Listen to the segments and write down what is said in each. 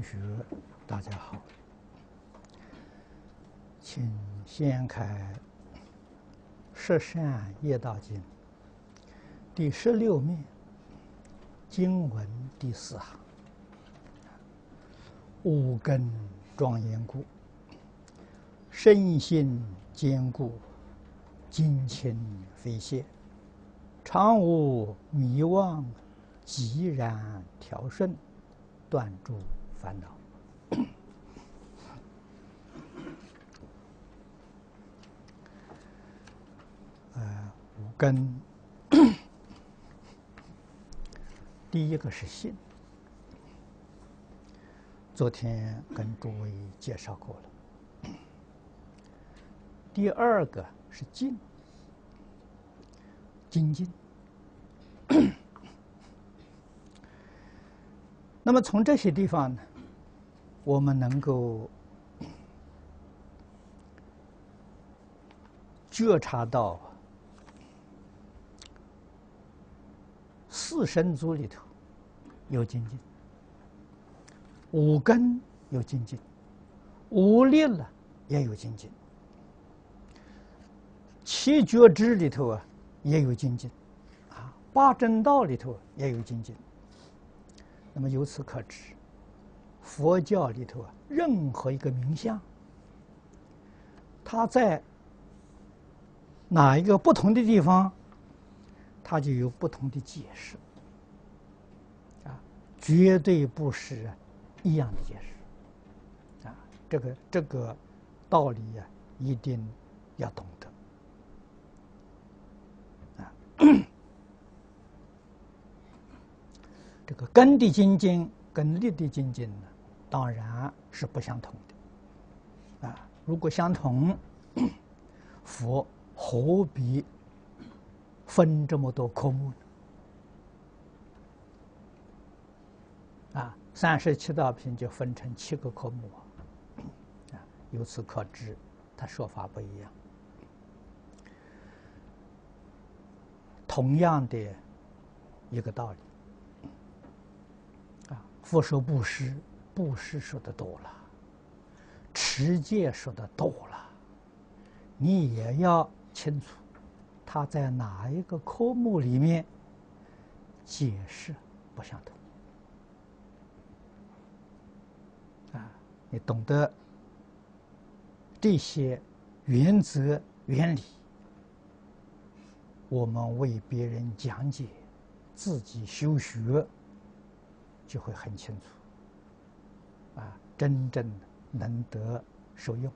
同学，大家好，请掀开《十善业道经》第十六面经文第四行：五根庄严故，身心坚固，精勤非懈，常无迷惘，寂然调顺。断诸烦恼。呃，五根，第一个是心，昨天跟诸位介绍过了。第二个是静，精进。那么从这些地方呢，我们能够觉察到四神足里头有精进，五根有精进，五力了也有精进，七觉支里头啊也有精进，啊八正道里头也有精进。那么由此可知，佛教里头啊，任何一个名相，它在哪一个不同的地方，它就有不同的解释，啊，绝对不是一样的解释，啊，这个这个道理呀，一定要懂得，啊。这个根的精进跟力的精进呢，当然是不相同的，啊，如果相同，佛何必分这么多科目呢？啊，三十七道品就分成七个科目，啊，由此可知，他说法不一样。同样的一个道理啊。佛说布施，布施说的多了，持戒说的多了，你也要清楚，他在哪一个科目里面解释不相同啊？你懂得这些原则原理，我们为别人讲解，自己修学。就会很清楚，啊，真正能得受用。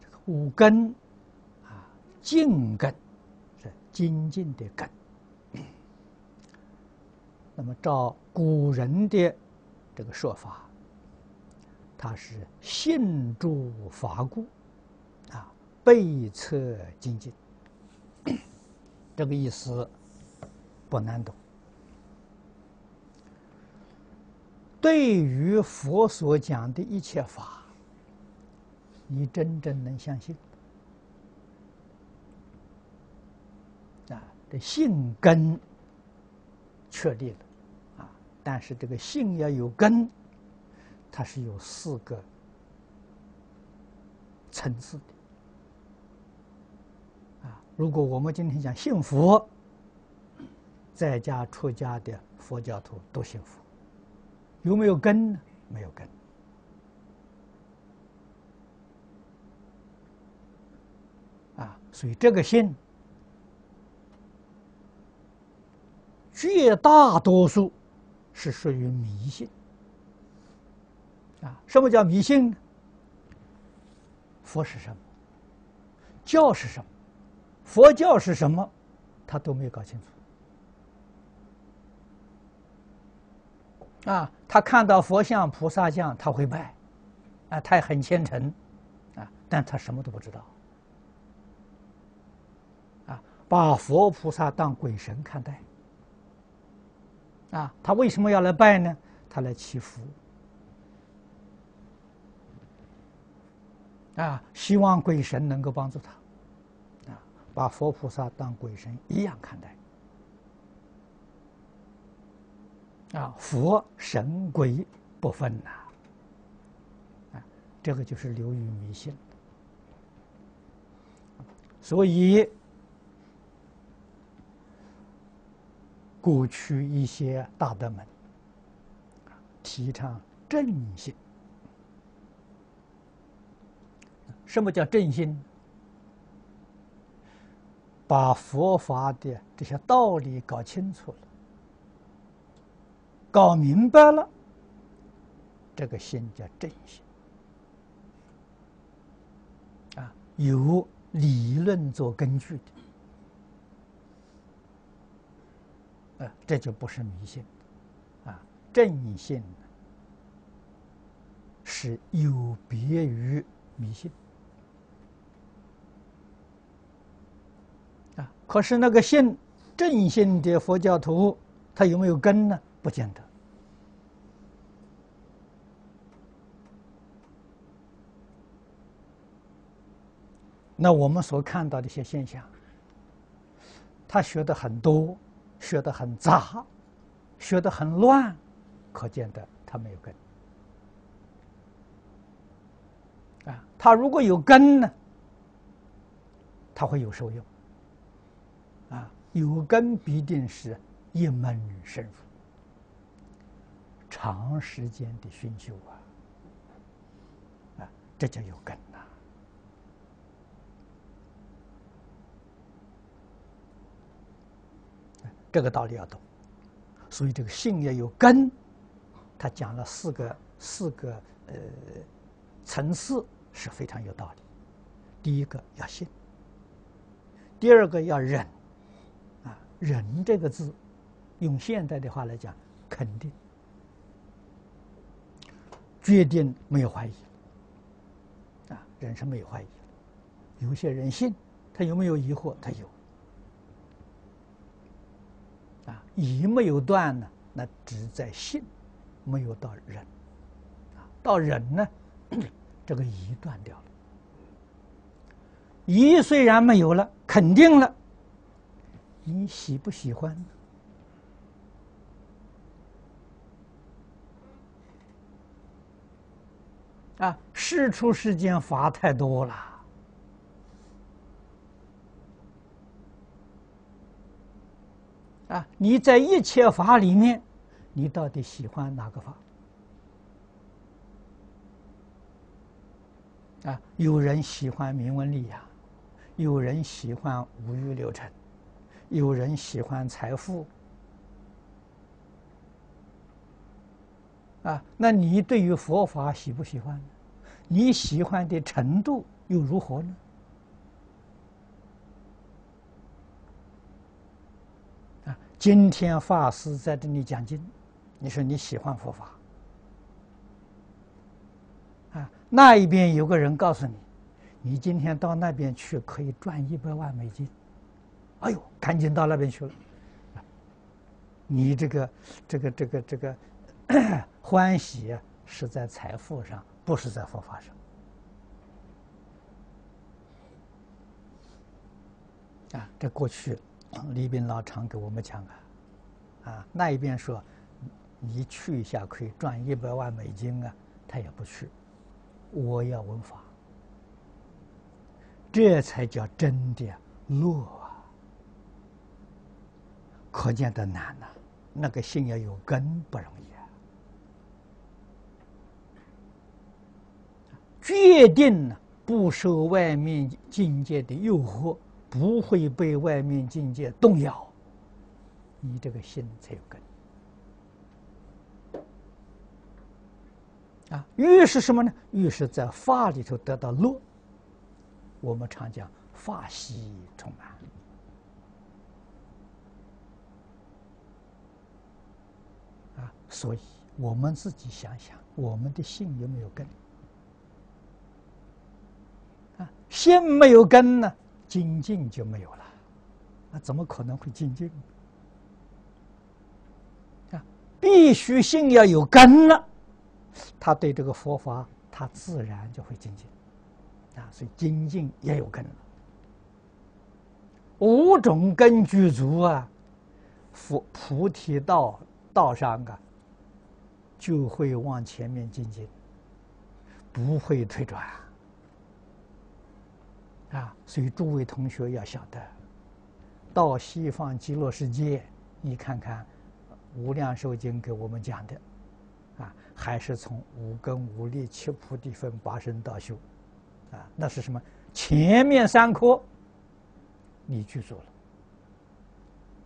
这个五根，啊，静根是精进的根。那么照古人的这个说法，它是信诸法故，啊，背侧精进。这个意思。不难懂。对于佛所讲的一切法，你真正能相信啊？这信根确立了啊，但是这个信要有根，它是有四个层次的啊。如果我们今天讲信佛。在家出家的佛教徒都信佛，有没有根呢？没有根。啊，所以这个信，绝大多数是属于迷信。啊，什么叫迷信？佛是什么？教是什么？佛教是什么？他都没有搞清楚。啊，他看到佛像、菩萨像，他会拜，啊，他也很虔诚，啊，但他什么都不知道，啊，把佛菩萨当鬼神看待，啊，他为什么要来拜呢？他来祈福，啊，希望鬼神能够帮助他，啊，把佛菩萨当鬼神一样看待。啊，佛神鬼不分呐，啊，这个就是流于迷信。所以，过去一些大德们提倡正信。什么叫正信？把佛法的这些道理搞清楚了，搞明白了，这个心叫正心啊，有理论做根据的，啊，这就不是迷信，啊，正信是有别于迷信。可是那个信正信的佛教徒，他有没有根呢？不见得。那我们所看到的一些现象，他学的很多，学的很杂，学的很乱，可见的他没有根。啊，他如果有根呢，他会有受用。啊，有根必定是一门深入，长时间的熏修啊，啊，这叫有根呐。这个道理要懂，所以这个信要有根，他讲了四个四个呃层次是非常有道理。第一个要信，第二个要忍。啊忍这个字，用现代的话来讲，肯定、决定没有怀疑。啊，人是没有怀疑。有些人信，他有没有疑惑？他有。啊，疑没有断呢，那只在信，没有到忍。啊，到忍呢，这个疑断掉了。疑虽然没有了，肯定了。你喜不喜欢呢？啊，事出世间法太多了。啊，你在一切法里面，你到底喜欢哪个法？啊，有人喜欢明文利养，有人喜欢五欲六尘。有人喜欢财富，啊，那你对于佛法喜不喜欢？你喜欢的程度又如何呢？啊，今天法师在这里讲经，你说你喜欢佛法，啊，那一边有个人告诉你，你今天到那边去可以赚一百万美金。哎呦，赶紧到那边去了！你这个、这个、这个、这个 欢喜是在财富上，不是在佛法上。啊，这过去李斌老常给我们讲啊，啊，那一边说你去一下可以赚一百万美金啊，他也不去。我要闻法，这才叫真的乐啊。可见的难呐，那个心要有根不容易。决定呢，不受外面境界的诱惑，不会被外面境界动摇，你这个心才有根。啊，越是什么呢？越是在法里头得到乐。我们常讲法喜充满啊。所以，我们自己想想，我们的心有没有根？啊，心没有根呢，精进就没有了。那怎么可能会精进？啊，必须心要有根了，他对这个佛法，他自然就会精进。啊，所以精进也有根。五种根具足啊，佛菩提道。道上啊，就会往前面进进，不会退转啊！所以诸位同学要晓得，到西方极乐世界，你看看《无量寿经》给我们讲的，啊，还是从五根五力七菩提分八圣道修，啊，那是什么？前面三科你去做了，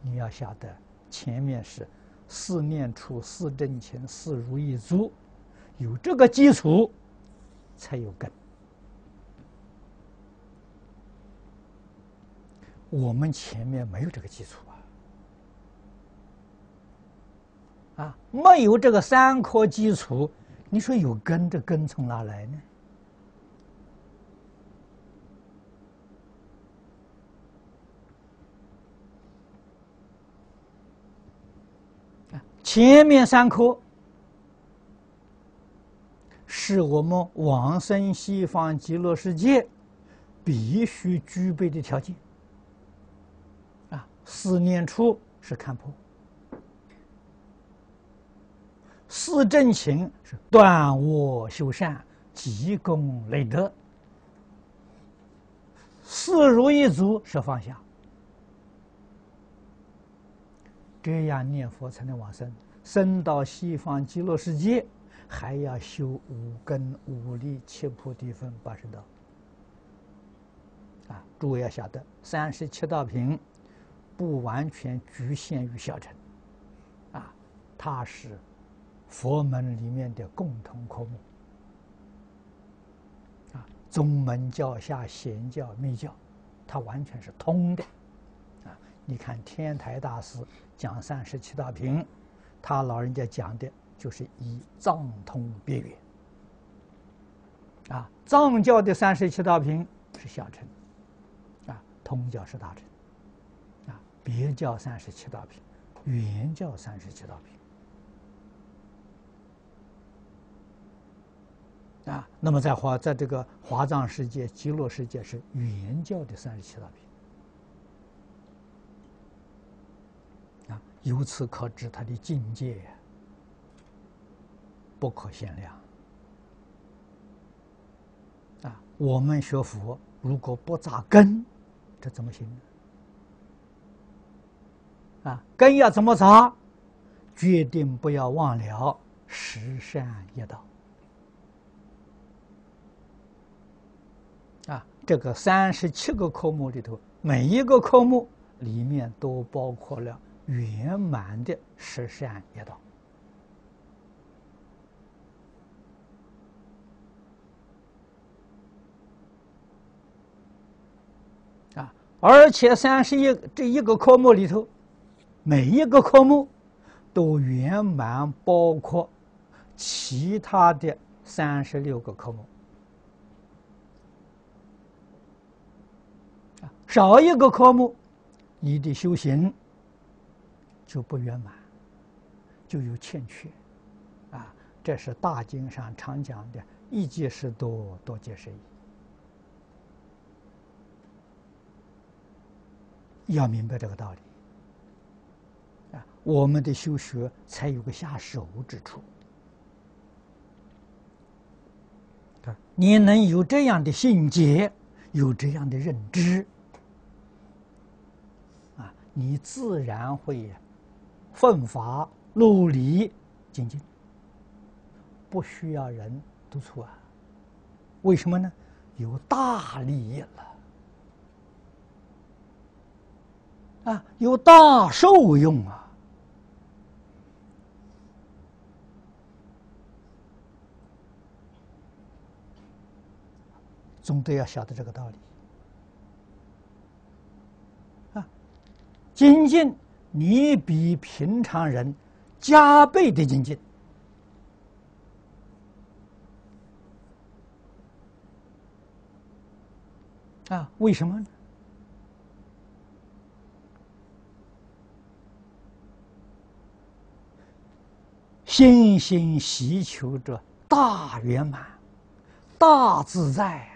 你要晓得，前面是。四念处、四正勤、四如意足，有这个基础，才有根。我们前面没有这个基础啊！啊，没有这个三颗基础，你说有根，这根从哪来呢？前面三颗是我们往生西方极乐世界必须具备的条件！四念处是看破，四正勤是断恶修善、积功累德，四如意足是放下。这样念佛才能往生，生到西方极乐世界，还要修五根、五力、七菩提分、八十道。啊，诸位要晓得，三十七道品不完全局限于小乘，啊，它是佛门里面的共同科目。啊，宗门教下显教、密教，它完全是通的。啊你看天台大师讲三十七道品，他老人家讲的就是以藏通别圆。啊，藏教的三十七道品是小乘，啊，通教是大乘，别教三十七道品，原教三十七道品。啊，那么在华，在这个华藏世界、极乐世界是原教的三十七道品。由此可知，他的境界不可限量。啊，我们学佛如果不扎根，这怎么行呢？啊，根要怎么扎？决定不要忘了十善业道。啊，这个三十七个科目里头，每一个科目里面都包括了。圆满的十善业道啊，而且三十一这一个科目里头，每一个科目都圆满包括其他的三十六个科目少一个科目，你的修行。就不圆满，就有欠缺，啊，这是大经上常讲的“一即是多，多即是一”。要明白这个道理，我们的修学才有个下手之处。啊，你能有这样的信解，有这样的认知，啊，你自然会。奋发努力精进，不需要人督促啊？为什么呢？有大利益了啊，有大受用啊！总得要晓得这个道理啊，精进。你比平常人加倍的精进啊？为什么呢？心心祈求着大圆满、大自在、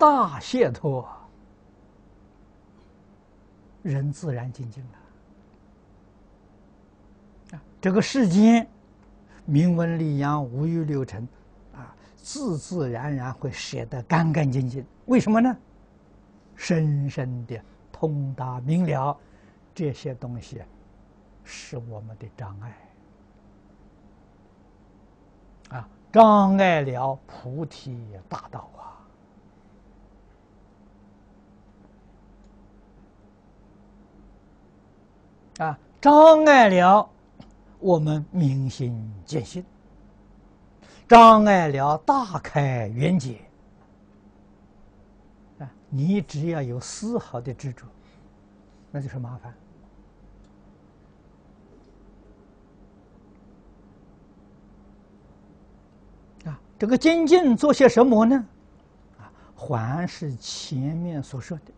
大解脱，人自然精进了。这个世间名闻利养、五欲六尘，啊，自自然然会舍得干干净净。为什么呢？深深的通达明了，这些东西是我们的障碍，啊，障碍了菩提大道啊，啊，障碍了我们明心见性，障碍了大开圆解。你只要有丝毫的执着，那就是麻烦。啊，这个精进做些什么呢？啊，还是前面所说的，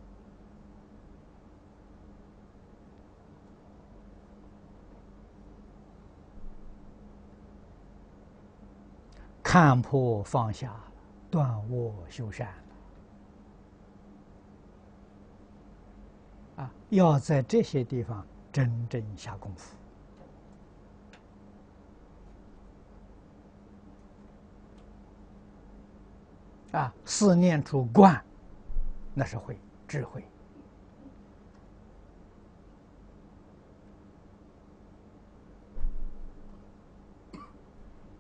看破放下，断恶修善。要在这些地方真正下功夫啊！思念出观，那是会智慧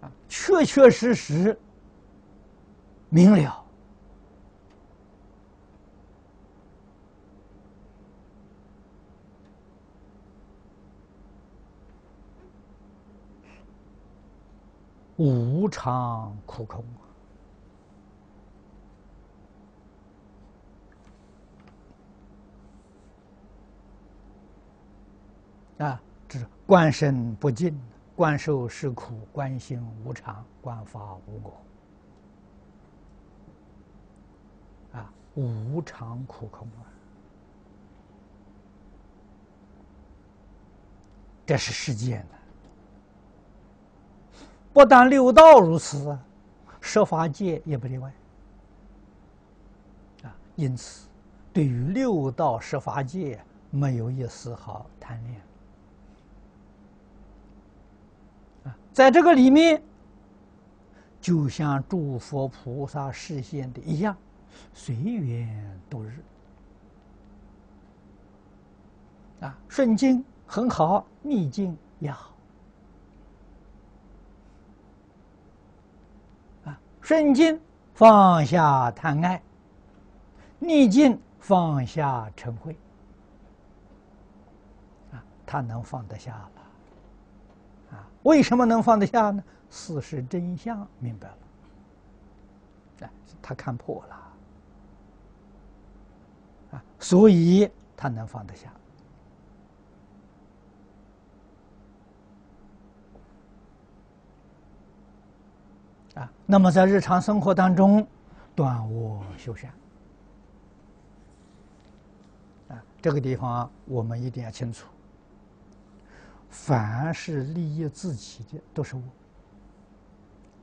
啊，确确实实明了。无常苦空啊！这是观身不净，观受是苦，观心无常，观法无我啊！无常苦空啊！这是世间的。不但六道如此，十法界也不例外。啊，因此，对于六道十法界没有一丝毫贪恋。啊，在这个里面，就像诸佛菩萨示现的一样，随缘度日。啊，顺境很好，逆境也好啊。顺境放下贪爱，逆境放下嗔恚，啊，他能放得下了，为什么能放得下呢？事实真相明白了，啊，他看破了，啊，所以他能放得下。啊，那么在日常生活当中，断恶修善，啊，这个地方我们一定要清楚。凡是利益自己的都是恶，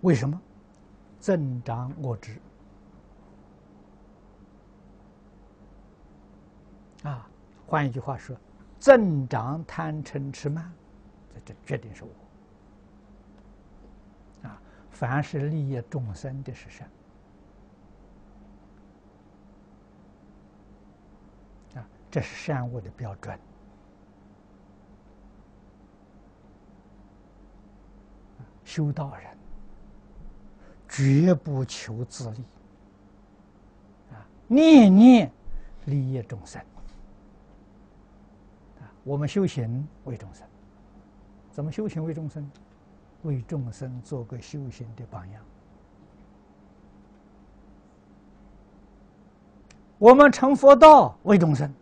为什么？增长我执。啊，换一句话说，增长贪嗔痴慢，这这决定是我。啊凡是利益众生的是善啊，这是善恶的标准。修道人绝不求自利啊，念念利益众生啊。我们修行为众生，怎么修行为众生？为众生做个修行的榜样。我们成佛道为众生，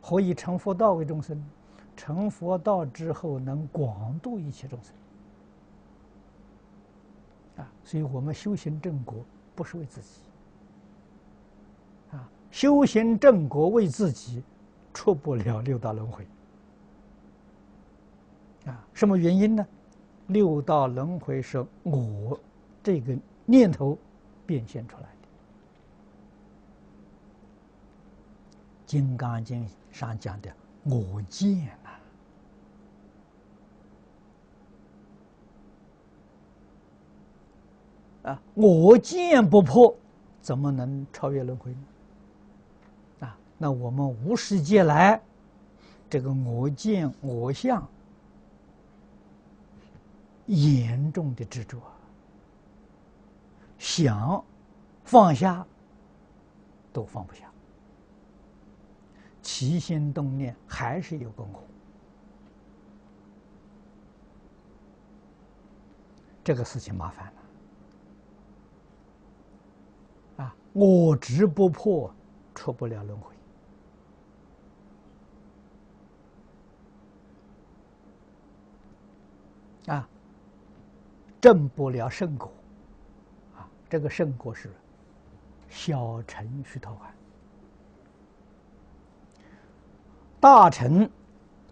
何以成佛道为众生？成佛道之后能广度一切众生！所以我们修行正果不是为自己啊，修行正果为自己出不了六道轮回啊！什么原因呢？六道轮回是我这个念头变现出来的，《金刚经》上讲的“我见”啊，我见不破，怎么能超越轮回呢？啊，那我们无始劫来，这个我见我相严重的执着，想放下都放不下，起心动念还是有功夫。这个事情麻烦了，啊，我执不破，出不了轮回，啊，证不了圣果，啊，这个圣果是小乘须陀洹，大乘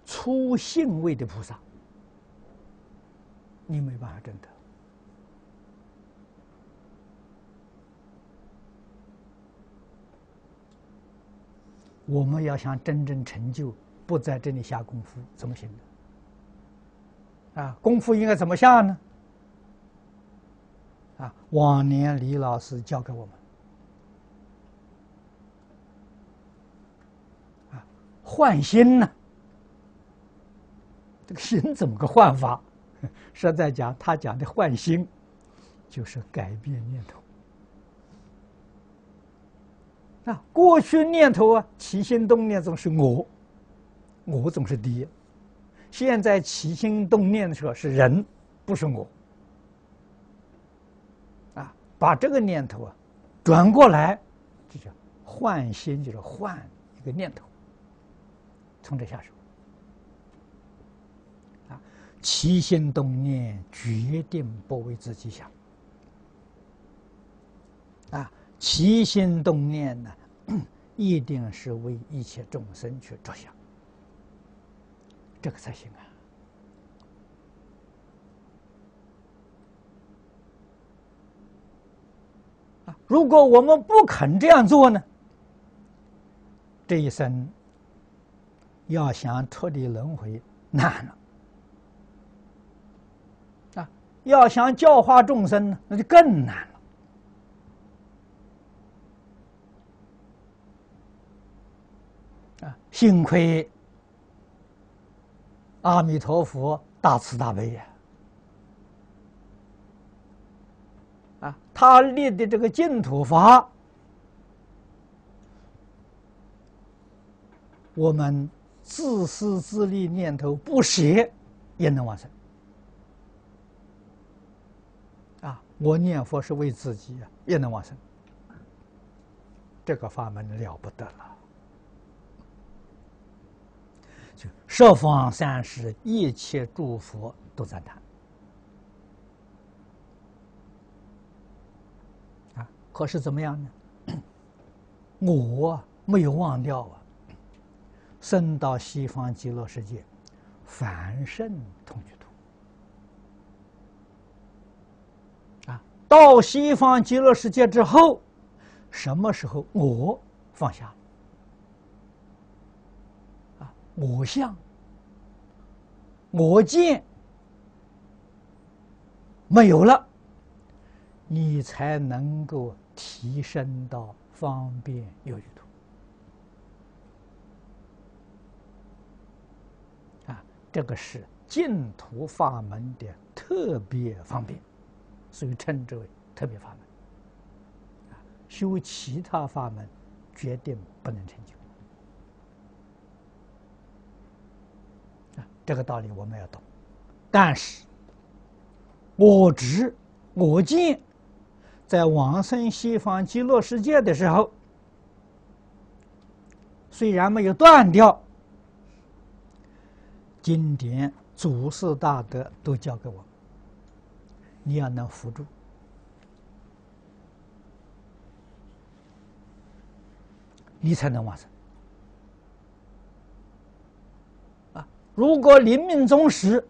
初信位的菩萨，你没办法证得。我们要想真正成就，不在这里下功夫，怎么行呢？啊，功夫应该怎么下呢？啊，往年李老师教给我们，啊，换心呢？这个心怎么个换法？实在讲，他讲的换心，就是改变念头。啊，过去念头啊，起心动念总是我，我总是第一。现在起心动念的时候是人，不是我。啊，把这个念头啊转过来，就叫换心，就是换一个念头，从这下手。啊，起心动念决定不为自己想。啊。起心动念呢，一定是为一切众生去着想，这个才行啊！如果我们不肯这样做呢，这一生要想脱离轮回难了啊！要想教化众生，那就更难了。幸亏阿弥陀佛大慈大悲呀！啊，他立的这个净土法，我们自私自利念头不邪也能完成。啊，我念佛是为自己啊，也能完成。这个法门了不得了。十方三世一切诸佛都赞叹啊！可是怎么样呢？我没有忘掉啊！生到西方极乐世界，凡圣同居土啊！到西方极乐世界之后，什么时候我放下？我相、我见没有了，你才能够提升到方便有余土啊！这个是净土法门的特别方便，所以称之为特别法门。修其他法门，决定不能成就。这个道理我们要懂，但是我执、我见，在往生西方极乐世界的时候，虽然没有断掉，经典祖师大德都教给我，你要能扶住，你才能往生。如果临命终时，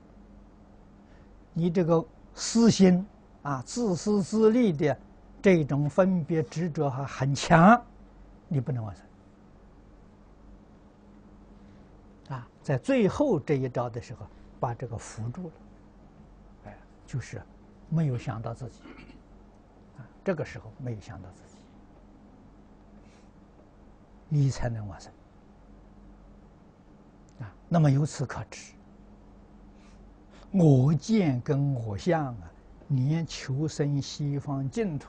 你这个私心啊、自私自利的这种分别执着还很强，你不能完成。啊，在最后这一招的时候，把这个扶住了，哎，就是没有想到自己，这个时候没有想到自己，你才能往生。啊。那么由此可知，我见跟我相啊，连求生西方净土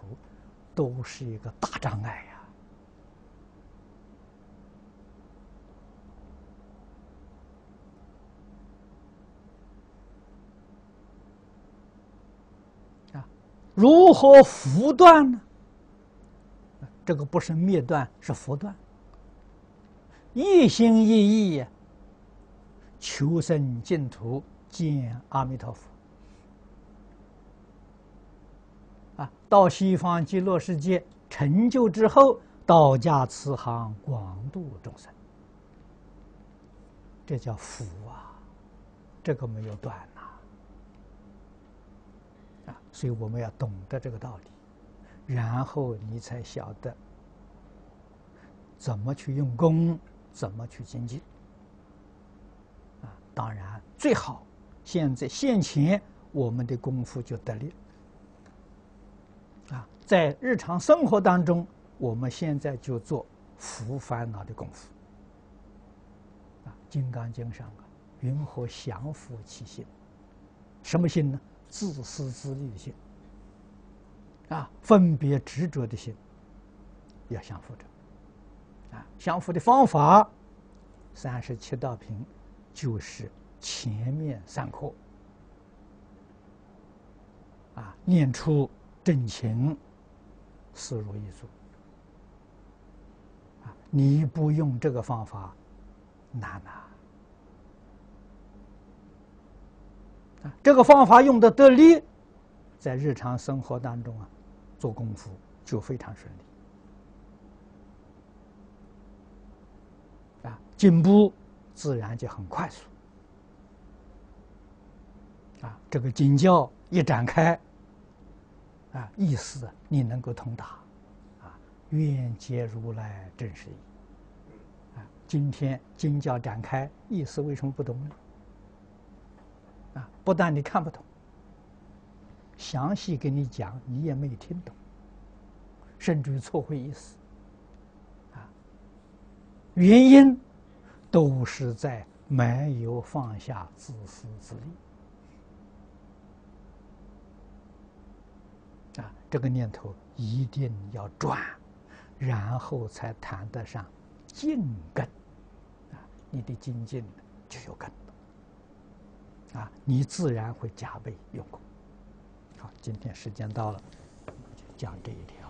都是一个大障碍呀。啊如何复断呢？这个不是灭断，是复断。一心一意求生净土，见阿弥陀佛。啊，到西方极乐世界成就之后，道家慈航广度众生，这叫福啊！这个没有断呐。啊，所以我们要懂得这个道理，然后你才晓得怎么去用功，怎么去精进。当然最好现在现前我们的功夫就得力。啊，在日常生活当中，我们现在就做除烦恼的功夫。啊，《金刚经》上啊，云何降伏其心？什么心呢？自私自利的心，啊，分别执着的心，要降服着，啊，降服的方法，三十七道品，就是前面三课，啊，念出真情，思如意足，啊，你不用这个方法，难啊。这个方法用的得力，在日常生活当中啊，做功夫就非常顺利，啊，进步自然就很快速，啊，这个经教一展开，啊，意思你能够通达，啊，愿解如来真实意，啊，今天经教展开，意思为什么不懂呢？啊，不但你看不懂，详细给你讲，你也没听懂，甚至于错会意思。啊，原因都是在没有放下自私自利。啊，这个念头一定要转，然后才谈得上进根。啊，你的精进就有根。啊，你自然会加倍用功。好，今天时间到了，就讲这一条。